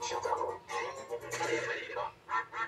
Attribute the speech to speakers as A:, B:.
A: 小杂种你看你看